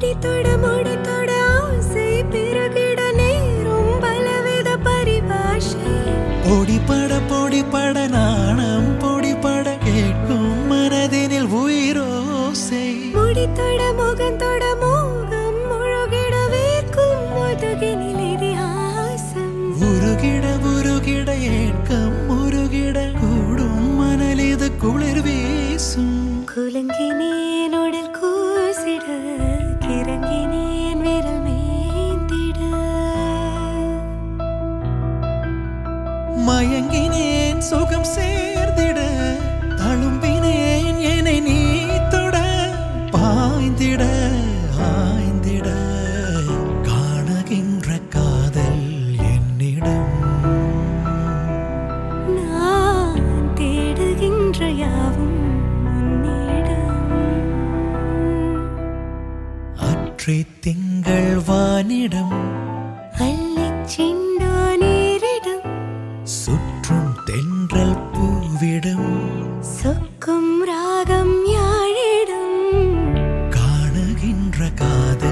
அடித்தொட முடித்தொட ஆசை பிறகிட நேரும் பலவித பரிபாஷை. பொடிபட பொடிபட நாணம் பொடிபட கேட்கும் மனதினில் உயிரோசை. முடித்தொட முகந்தொட மோகம் முழுகிட வேர்க்கும் முதுகினில் இதிகாசம். உருகிட உருகிட ஏட்கம் உருகிட கூடும் மணலிது குளிர் வீசும். குலுங்கினேன் உடல் கூசிட மயங்கினேன் சுகம் சேர்ந்திட தழும்பினேன் என்னை நீ தொட பாய்ந்திட ஆய்ந்திட. காணுகின்ற காதல் என்னிடம். நான் தேடுகின்ற யாவும் அற்றி திங்கள் வானிடம். அள்ளிச் பூவிடம் சொக்கும் ராகம் யாழிடம். காணுகின்ற காதல்